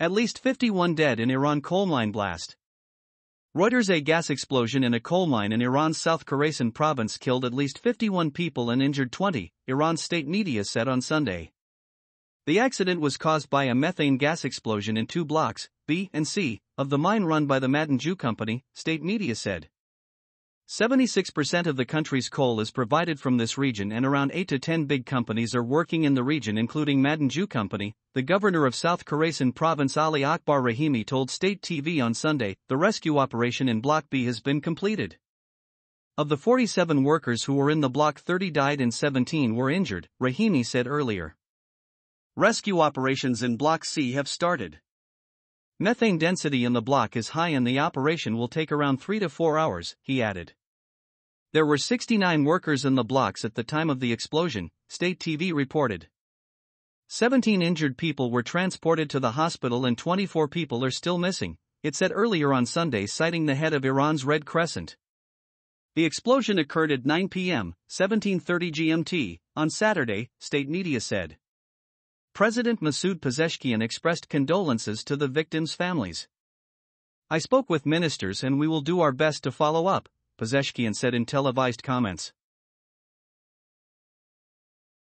At least 51 dead in Iran coal mine blast. Reuters A gas explosion in a coal mine in Iran's South Khorasan province killed at least 51 people and injured 20, Iran's state media said on Sunday. The accident was caused by a methane gas explosion in two blocks, B and C, of the mine run by the Madanju Company, state media said. 76% of the country's coal is provided from this region and around 8 to 10 big companies are working in the region including Madanju Company, the governor of South Khorasan province Ali Akbar Rahimi told state TV on Sunday, the rescue operation in Block B has been completed. Of the 47 workers who were in the block 30 died and 17 were injured, Rahimi said earlier. Rescue operations in Block C have started. Methane density in the block is high and the operation will take around 3 to 4 hours, he added. There were 69 workers in the blocks at the time of the explosion, state TV reported. 17 injured people were transported to the hospital and 24 people are still missing, it said earlier on Sunday, citing the head of Iran's Red Crescent. The explosion occurred at 9 p.m., 1730 GMT, on Saturday, state media said. President Masoud Pezeshkian expressed condolences to the victims' families. I spoke with ministers and we will do our best to follow up, Pezeshkian said in televised comments.